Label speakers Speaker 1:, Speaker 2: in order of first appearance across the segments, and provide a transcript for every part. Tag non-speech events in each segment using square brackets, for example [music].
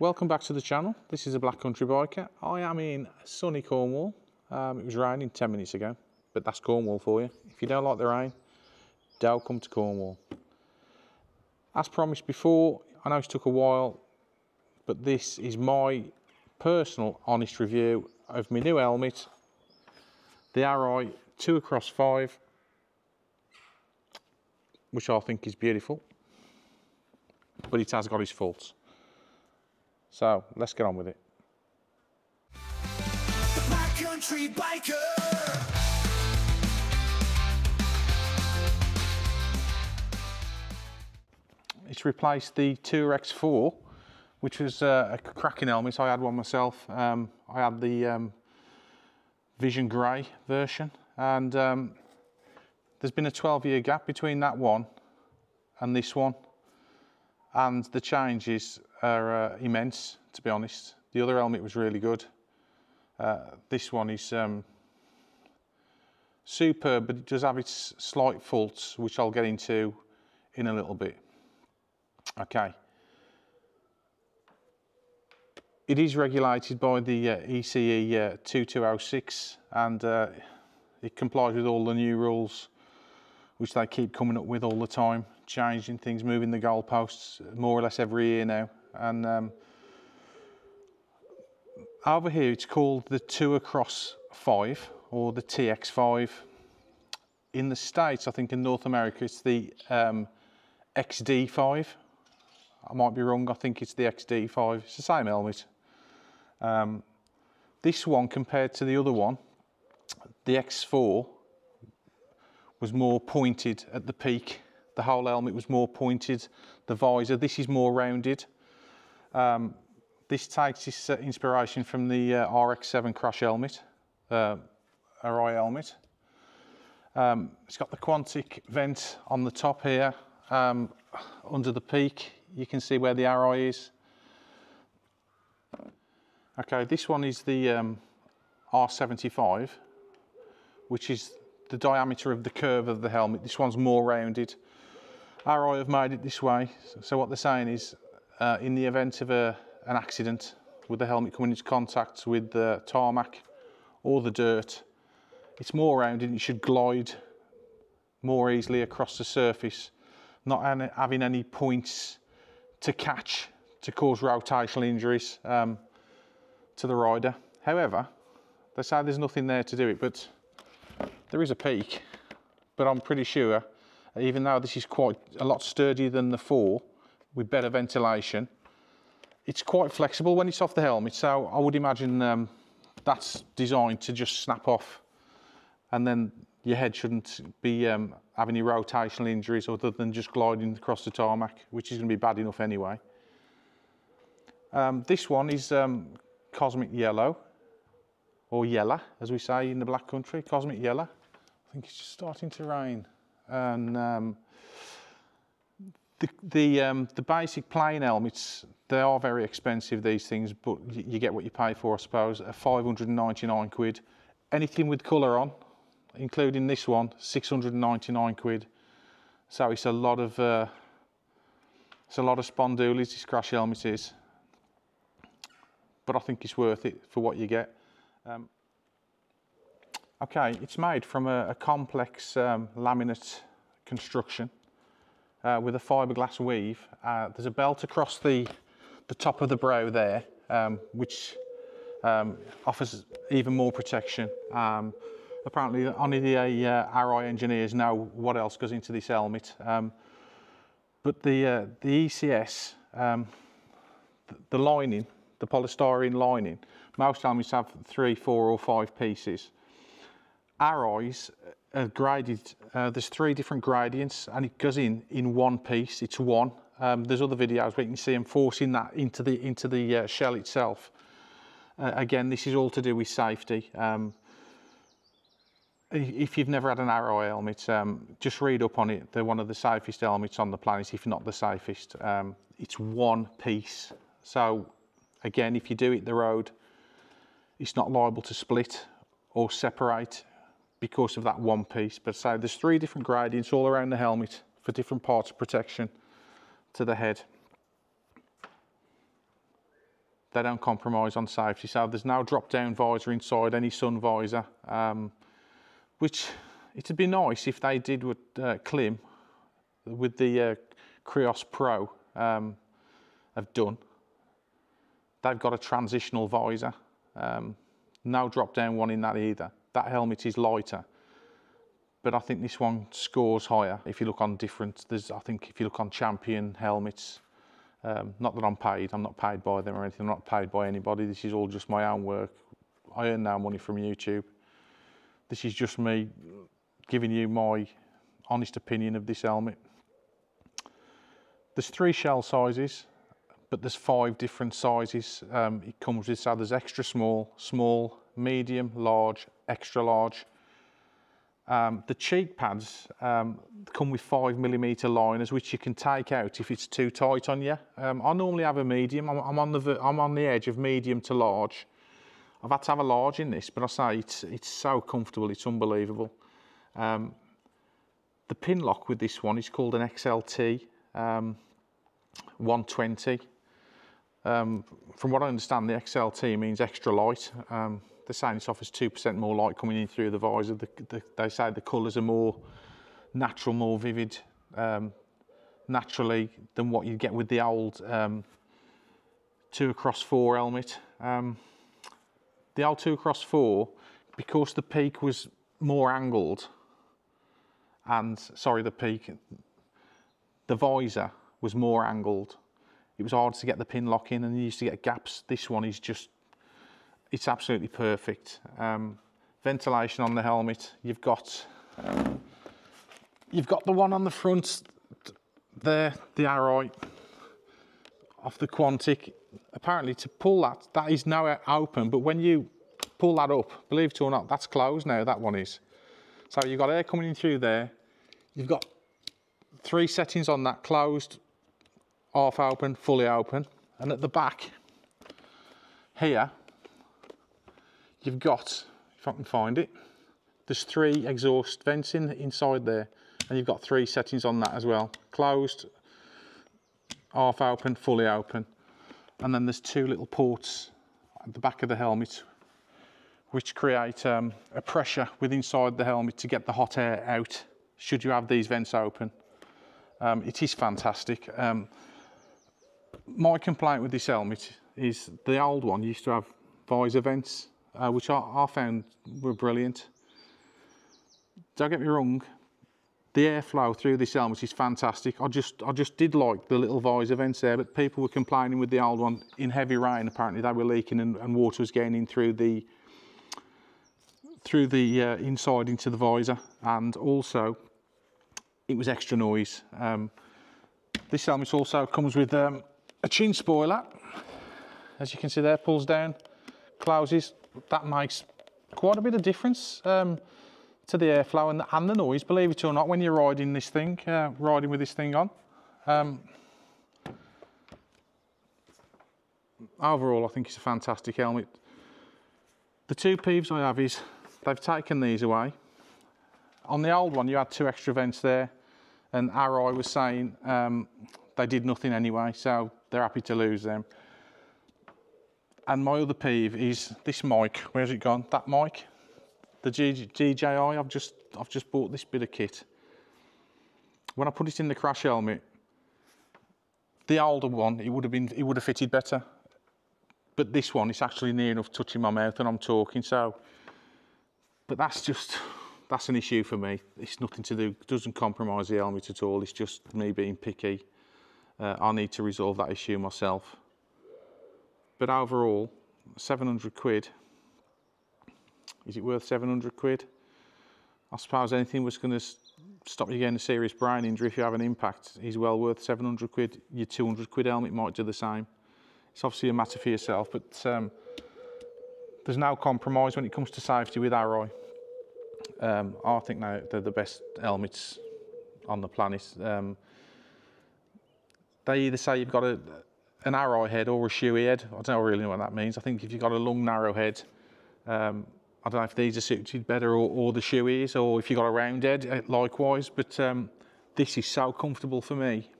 Speaker 1: Welcome back to the channel. This is a Black Country Biker. I am in sunny Cornwall. Um, it was raining 10 minutes ago, but that's Cornwall for you. If you don't like the rain, don't come to Cornwall. As promised before, I know it took a while, but this is my personal honest review of my new helmet, the Arai Tour X5, which I think is beautiful, but it has got its faults. So let's get on with it.
Speaker 2: Black Country Biker.
Speaker 1: It's replaced the Tour X4, which was uh, a cracking helmet. I had one myself. Um, I had the um, Vision Grey version, and um, there's been a 12 year gap between that one and this one, and the changes are uh, immense, to be honest. The other helmet was really good. Uh, this one is um, superb, but it does have its slight faults, which I'll get into in a little bit. Okay. It is regulated by the uh, ECE uh, 2206 and uh, it complies with all the new rules which they keep coming up with all the time, changing things, moving the goalposts more or less every year now. And um, over here it's called the 2 across 5 or the TX5. In the States, I think in North America, it's the um, XD5. I might be wrong, I think it's the XD5. It's the same helmet. Um, this one compared to the other one, the X4 was more pointed at the peak. The whole helmet was more pointed. The visor, this is more rounded. Um, this takes its uh, inspiration from the uh, RX-7 crash helmet, uh, helmet. Um, it's got the Quantic vent on the top here. Um, under the peak, you can see where the Arai is. Okay, this one is the um, R75, which is the diameter of the curve of the helmet. This one's more rounded. Arai have made it this way. So what they're saying is, uh, in the event of a, an accident with the helmet coming into contact with the tarmac or the dirt, it's more rounded and it should glide more easily across the surface, not having any points to catch to cause rotational injuries um, to the rider. However, they say there's nothing there to do it, but there is a peak, but I'm pretty sure, even though this is quite a lot sturdier than the 4 with better ventilation, it's quite flexible when it's off the helmet. So I would imagine um, that's designed to just snap off and then your head shouldn't be um, having any rotational injuries other than just gliding across the tarmac, which is going to be bad enough anyway. Um, this one is um, cosmic yellow, or yellow, as we say in the black country, cosmic yellow. I think it's just starting to rain. And um, the, the, um, the basic plain helmets, they are very expensive, these things, but you get what you pay for, I suppose, a 599 quid. Anything with colour on, including this one, 699 quid. So it's a lot of, uh, it's a lot of spondoolies, this crash helmet is. But I think it's worth it for what you get. Um, okay, it's made from a, a complex um, laminate construction uh, with a fiberglass weave. Uh, there's a belt across the, the top of the brow there, um, which um, offers even more protection. Um, apparently only the uh, Arai engineers know what else goes into this helmet. Um, but the, uh, the ECS, um, the, the lining, the polystyrene lining, most helmets have three, four or five pieces. Arai's are graded, uh, there's three different gradients and it goes in in one piece, it's one. Um, there's other videos where you can see them forcing that into the, into the uh, shell itself. Uh, again, this is all to do with safety. Um, if you've never had an Arai helmet, um, just read up on it. They're one of the safest helmets on the planet, if not the safest. Um, it's one piece. So again, if you do it the road, it's not liable to split or separate because of that one piece. But so there's three different gradients all around the helmet for different parts of protection to the head. they don't compromise on safety. So there's no drop-down visor inside any sun visor, um, which it'd be nice if they did what uh, Klim with the uh, Krios Pro um, have done. They've got a transitional visor, um, no drop-down one in that either. That helmet is lighter, but I think this one scores higher. If you look on different, there's I think if you look on champion helmets, um, not that I'm paid, I'm not paid by them or anything, I'm not paid by anybody. This is all just my own work. I earn now money from YouTube. This is just me giving you my honest opinion of this helmet. There's three shell sizes, but there's five different sizes. Um, it comes with, so there's extra small, small, medium, large, extra large. Um, the cheek pads um, come with five millimeter liners, which you can take out if it's too tight on you. Um, I normally have a medium. I'm, I'm, on the I'm on the edge of medium to large. I've had to have a large in this, but I say it's it's so comfortable. It's unbelievable. Um, the pin lock with this one is called an XLT um, 120. Um, from what I understand, the XLT means extra light. They're saying it offers 2% more light coming in through the visor. The, the, they say the colours are more natural, more vivid, um, naturally than what you get with the old um, Tour X4 helmet. Um, the old Tour X4, because the peak was more angled, and sorry, the peak, the visor was more angled. It was hard to get the pin lock in and you used to get gaps. This one is just it's absolutely perfect. Um, ventilation on the helmet. You've got you've got the one on the front there, the Arai off the Quantic. Apparently to pull that, that is now open, but when you pull that up, believe it or not, that's closed now, that one is. So you've got air coming in through there. You've got three settings on that, closed, half open, fully open. And at the back here, you've got, if I can find it, there's three exhaust vents in, inside there and you've got three settings on that as well. Closed, half open, fully open. And then there's two little ports at the back of the helmet which create um, a pressure within inside the helmet to get the hot air out should you have these vents open. Um, it is fantastic. Um, my complaint with this helmet is the old one used to have visor vents uh, which I, I, found were brilliant. Don't get me wrong, the airflow through this helmet is fantastic. I just I just did like the little visor vents there, but people were complaining with the old one in heavy rain. Apparently they were leaking and, and water was getting in through the through the uh, inside into the visor, and also it was extra noise. Um, this helmet also comes with um, a chin spoiler, as you can see there, pulls down, closes, that makes quite a bit of difference um, to the airflow and the, and the, noise, believe it or not, when you're riding this thing, uh, riding with this thing on. Um, overall, I think it's a fantastic helmet. The two peeves I have is they've taken these away. On the old one, you had two extra vents there, and Arai was saying um, they did nothing anyway, so they're happy to lose them. And my other peeve is this mic. Where's it gone? That mic, the DJI. I've just I've just bought this bit of kit. When I put it in the crash helmet, the older one it would have been it would have fitted better. But this one, it's actually near enough touching my mouth and I'm talking. So, but that's just that's an issue for me. It's nothing to do. Doesn't compromise the helmet at all. It's just me being picky. Uh, I need to resolve that issue myself. But overall, 700 quid. Is it worth 700 quid? I suppose anything was going to stop you getting a serious brain injury if you have an impact is well worth 700 quid. Your 200 quid helmet might do the same. It's obviously a matter for yourself, but um, there's no compromise when it comes to safety with Arai. Um, I think now they're the best helmets on the planet. Um, they either say you've got a, an Arai head or a Shoei head. I don't really know what that means. I think if you've got a long, narrow head, um, I don't know if these are suited better or, or the Shoeis, or if you've got a round head, uh, likewise. But um, this is so comfortable for me.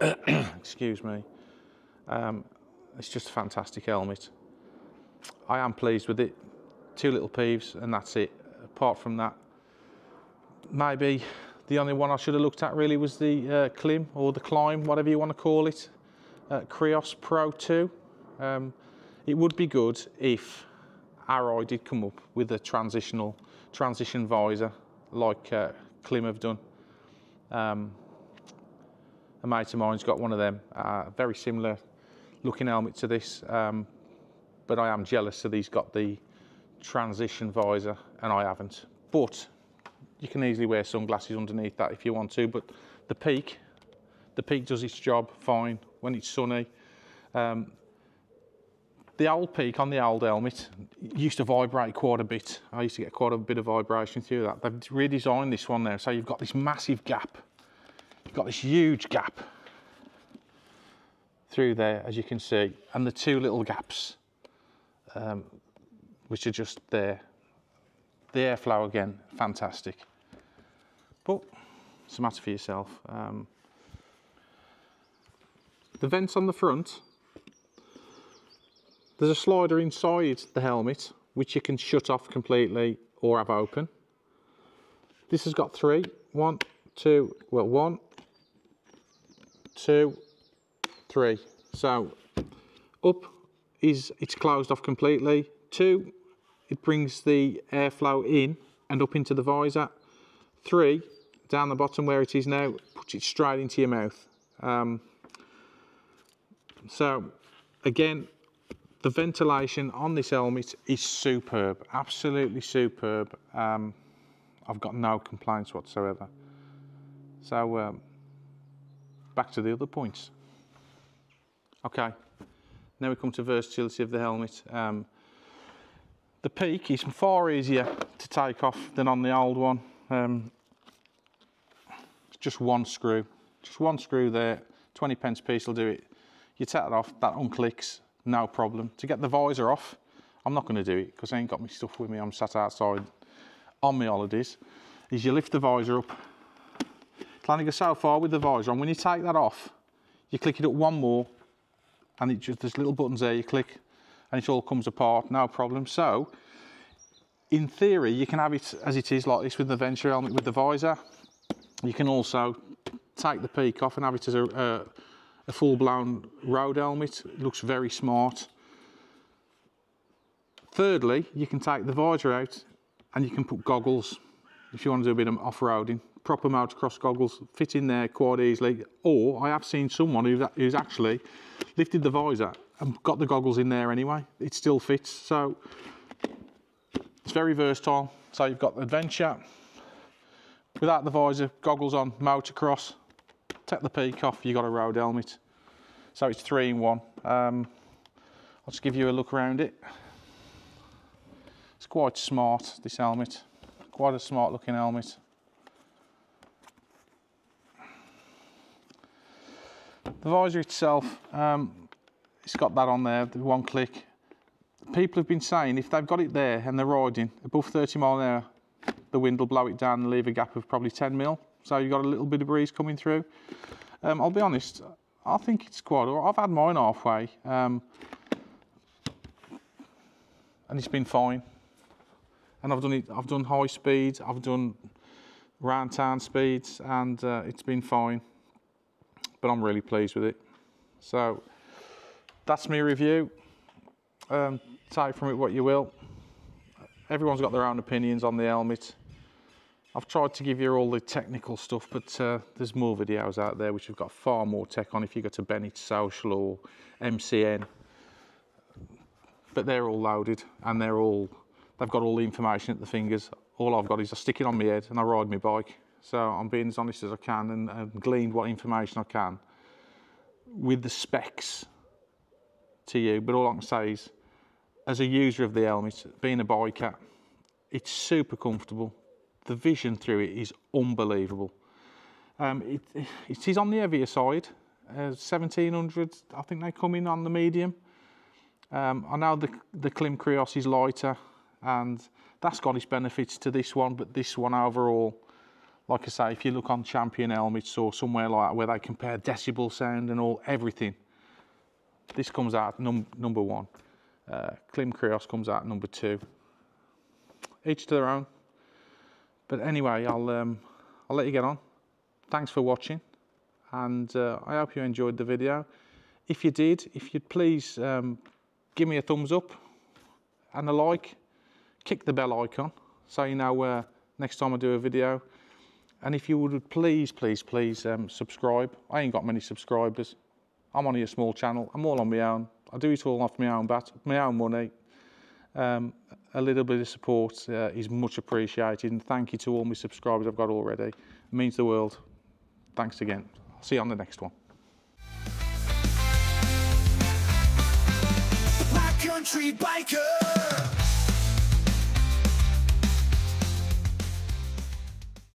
Speaker 1: [coughs] Excuse me. Um, it's just a fantastic helmet. I am pleased with it. Two little peeves, and that's it. Apart from that, maybe the only one I should have looked at really was the uh, Klim or the Climb, whatever you want to call it, uh, Pro 2. Um, it would be good if Arai did come up with a transitional transition visor like uh, Klim have done. Um, a mate of mine's got one of them, uh, very similar looking helmet to this, um, but I am jealous that he's got the transition visor and I haven't. But you can easily wear sunglasses underneath that if you want to, but the peak, the peak does its job fine when it's sunny. Um, the old peak on the old helmet used to vibrate quite a bit. I used to get quite a bit of vibration through that. They've redesigned this one now, so you've got this massive gap. You've got this huge gap through there, as you can see, and the two little gaps, um, which are just there. The airflow again, fantastic. But it's a matter for yourself. Um, the vents on the front there's a slider inside the helmet which you can shut off completely or have open. This has got three. One, two, well, one, two, three. So up is it's closed off completely. Two, it brings the airflow in and up into the visor. Three, down the bottom where it is now, puts it straight into your mouth. Um, so again, the ventilation on this helmet is superb, absolutely superb. Um, I've got no complaints whatsoever. So um, back to the other points. Okay, now we come to versatility of the helmet. Um, the peak is far easier to take off than on the old one. Um, it's just one screw, just one screw there, 20 pence piece will do it. You take it off, that unclicks, no problem. To get the visor off, I'm not going to do it because I ain't got my stuff with me. I'm sat outside on my holidays. Is you lift the visor up. It'll only so far with the visor And When you take that off, you click it up one more and it just, there's little buttons there you click and it all comes apart, no problem. So, in theory, you can have it as it is like this with the Venture helmet with the visor. You can also take the peak off and have it as a, a a full-blown road helmet. Looks very smart. Thirdly, you can take the visor out and you can put goggles if you want to do a bit of off-roading. Proper motocross goggles fit in there quite easily. Or I have seen someone who's actually lifted the visor and got the goggles in there anyway. It still fits. So it's very versatile. So you've got adventure without the visor, goggles on, motocross, take the peak off, you've got a road helmet. So it's three in one. Um, I'll just give you a look around it. It's quite smart, this helmet. Quite a smart looking helmet. The visor itself, um, it's got that on there, the one click. People have been saying if they've got it there and they're riding above 30 mile an hour, the wind will blow it down and leave a gap of probably 10 mil. So you've got a little bit of breeze coming through. Um, I'll be honest, I think it's quite. I've had mine halfway, um, and it's been fine. And I've done it. I've done high speeds. I've done round town speeds, and uh, it's been fine. But I'm really pleased with it. So that's my review. Um, take from it what you will. Everyone's got their own opinions on the helmet. I've tried to give you all the technical stuff, but uh, there's more videos out there which have got far more tech on if you go to Bennett Social or MCN. But they're all loaded and they're all, they've got all the information at the fingers. All I've got is I stick it on my head and I ride my bike. So I'm being as honest as I can and, and gleaned what information I can with the specs to you. But all I can say is, as a user of the helmet, being a biker, it's super comfortable the vision through it is unbelievable. Um, it, it is on the heavier side, uh, 1700, I think they come in on the medium. Um, I know the, the Klim Krios is lighter and that's got its benefits to this one, but this one overall, like I say, if you look on Champion helmets or somewhere like that where they compare decibel sound and all, everything, this comes out num- number one. Uh, Klim Krios comes out number two. Each to their own. But anyway, I'll um, I'll let you get on. Thanks for watching, and uh, I hope you enjoyed the video. If you did, if you'd please um, give me a thumbs up and a like, kick the bell icon so you know uh, next time I do a video. And if you would please, please, please um, subscribe. I ain't got many subscribers. I'm only a small channel. I'm all on my own. I do it all off my own bat, my own money. Um, a little bit of support uh, is much appreciated, and thank you to all my subscribers I've got already. It means the world. Thanks again. See you on the next one.
Speaker 2: Black Country Biker.